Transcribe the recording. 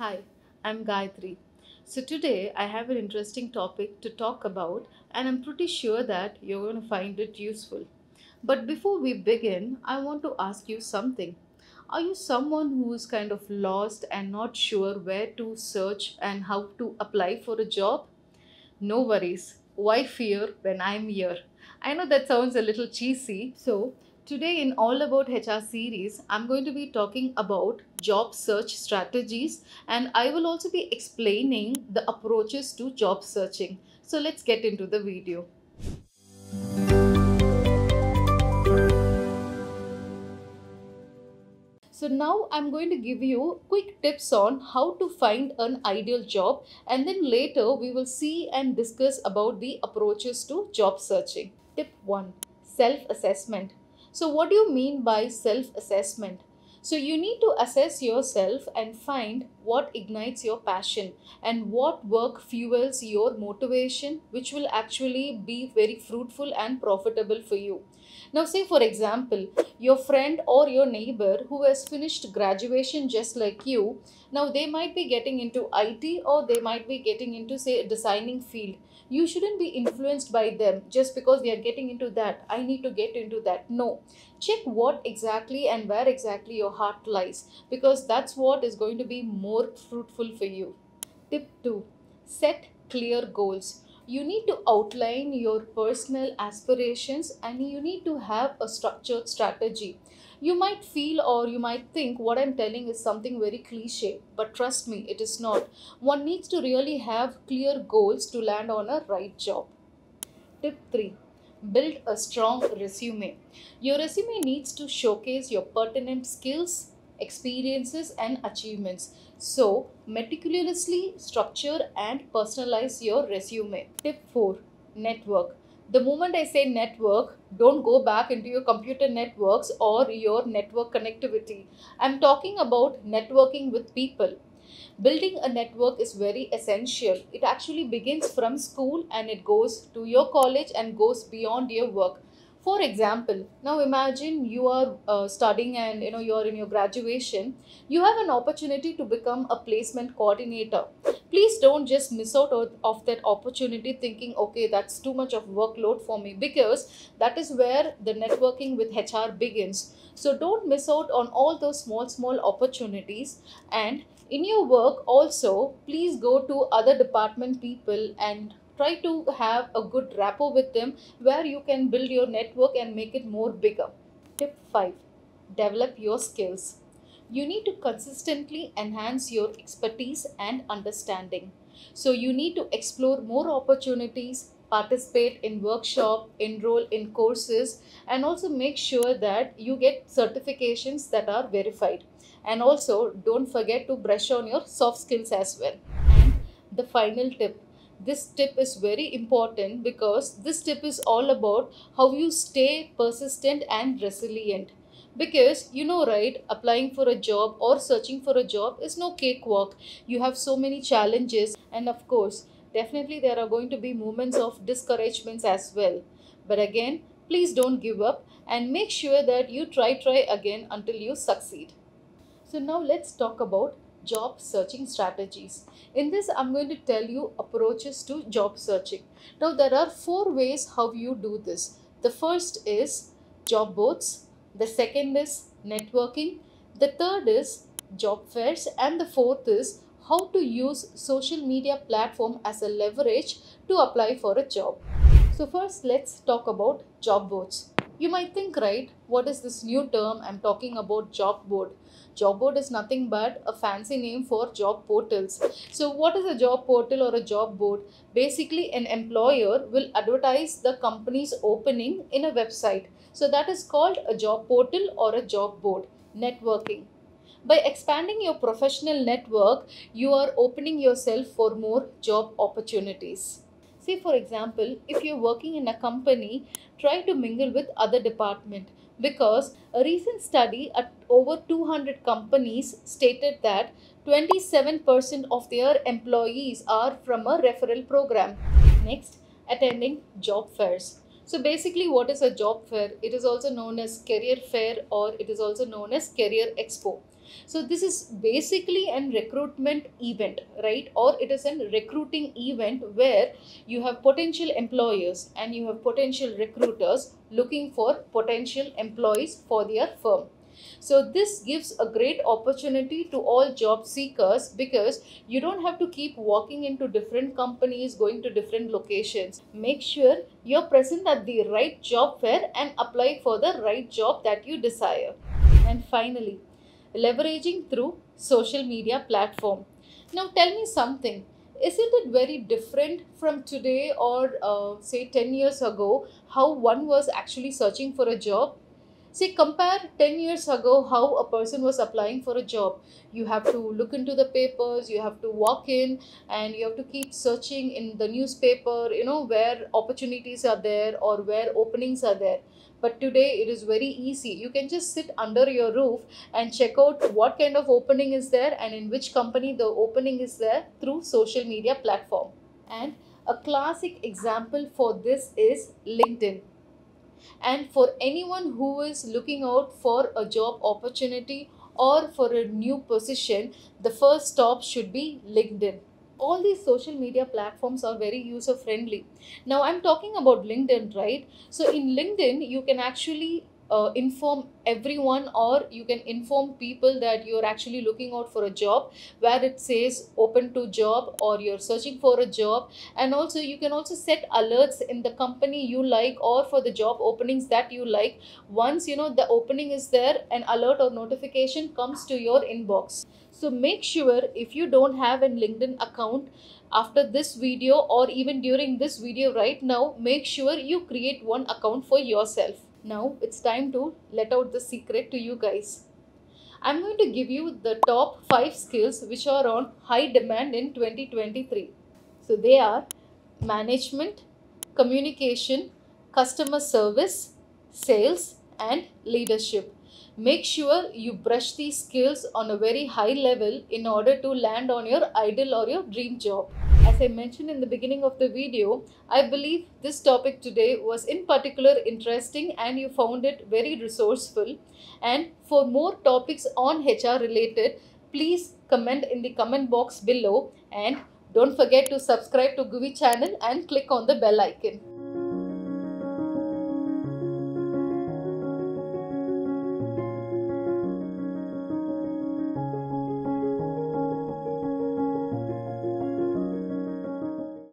Hi, I'm Gayatri. So today I have an interesting topic to talk about, and I'm pretty sure that you're going to find it useful. But before we begin, I want to ask you something. Are you someone who is kind of lost and not sure where to search and how to apply for a job? No worries. Why fear when I'm here? I know that sounds a little cheesy. So, today in All About HR series, I'm going to be talking about job search strategies and I will also be explaining the approaches to job searching. So, let's get into the video. So now I'm going to give you quick tips on how to find an ideal job and then later we will see and discuss about the approaches to job searching. Tip 1 Self assessment. So what do you mean by self assessment? So you need to assess yourself and find what ignites your passion and what work fuels your motivation which will actually be very fruitful and profitable for you. Now say for example your friend or your neighbor who has finished graduation just like you now they might be getting into IT or they might be getting into say a designing field. You shouldn't be influenced by them just because they are getting into that. I need to get into that. No check what exactly and where exactly your heart lies because that's what is going to be more fruitful for you tip 2 set clear goals you need to outline your personal aspirations and you need to have a structured strategy you might feel or you might think what I'm telling is something very cliche, but trust me, it is not. One needs to really have clear goals to land on a right job. Tip 3 Build a strong resume. Your resume needs to showcase your pertinent skills, experiences, and achievements. So, meticulously structure and personalize your resume. Tip 4 Network the moment I say network, don't go back into your computer networks or your network connectivity. I'm talking about networking with people. Building a network is very essential. It actually begins from school and it goes to your college and goes beyond your work. For example now imagine you are uh, studying and you know you're in your graduation. You have an opportunity to become a placement coordinator. Please don't just miss out of that opportunity thinking okay that's too much of workload for me because that is where the networking with hr begins. So don't miss out on all those small small opportunities and in your work also please go to other department people and try to have a good rapport with them where you can build your network and make it more bigger. Tip 5 develop your skills. You need to consistently enhance your expertise and understanding. So you need to explore more opportunities participate in workshop enroll in courses and also make sure that you get certifications that are verified. And also don't forget to brush on your soft skills as well. And the final tip this tip is very important because this tip is all about how you stay persistent and resilient. Because you know right applying for a job or searching for a job is no cakewalk. You have so many challenges. And of course definitely there are going to be moments of discouragements as well but again please don't give up and make sure that you try try again until you succeed so now let's talk about job searching strategies. In this, I'm going to tell you approaches to job searching. Now, there are four ways how you do this. The first is job boards, the second is networking, the third is job fairs, and the fourth is how to use social media platform as a leverage to apply for a job. So first let's talk about job boards. You might think, right, what is this new term? I'm talking about job board. Job board is nothing but a fancy name for job portals. So, what is a job portal or a job board? Basically, an employer will advertise the company's opening in a website. So, that is called a job portal or a job board. Networking. By expanding your professional network, you are opening yourself for more job opportunities. Say, for example, if you're working in a company, try to mingle with other department because a recent study at over 200 companies stated that 27% of their employees are from a referral program. Next, attending job fairs. So basically what is a job fair? It is also known as career fair or it is also known as career expo. so this is basically an recruitment event right or it is a recruiting event where you have potential employers and you have potential recruiters looking for potential employees for their firm so this gives a great opportunity to all job seekers because you don't have to keep walking into different companies, going to different locations. Make sure you're present at the right job fair and apply for the right job that you desire. And finally, leveraging through social media platform. Now tell me something isn't it very different from today or uh, say 10 years ago how one was actually searching for a job See, compare 10 years ago how a person was applying for a job. You have to look into the papers, you have to walk in, and you have to keep searching in the newspaper, you know, where opportunities are there or where openings are there. But today it is very easy. You can just sit under your roof and check out what kind of opening is there and in which company the opening is there through social media platform. And a classic example for this is LinkedIn and for anyone who is looking out for a job opportunity or for a new position, the first stop should be LinkedIn. All these social media platforms are very user friendly. Now, I'm talking about LinkedIn, right? So, in LinkedIn, you can actually uh, inform everyone or you can inform people that you're actually looking out for a job where it says open to job or you're searching for a job. And also you can also set alerts in the company you like or for the job openings that you like. Once you know the opening is there an alert or notification comes to your inbox. So make sure if you don't have a linkedin account after this video or even during this video right now make sure you create one account for yourself now it's time to let out the secret to you guys. I'm going to give you the top 5 skills which are on high demand in 2023. So they are management, communication, customer service, sales and leadership. Make sure you brush these skills on a very high level in order to land on your ideal or your dream job. As I mentioned in the beginning of the video, I believe this topic today was in particular interesting and you found it very resourceful. And for more topics on HR related, please comment in the comment box below and don't forget to subscribe to Guvi channel and click on the bell icon.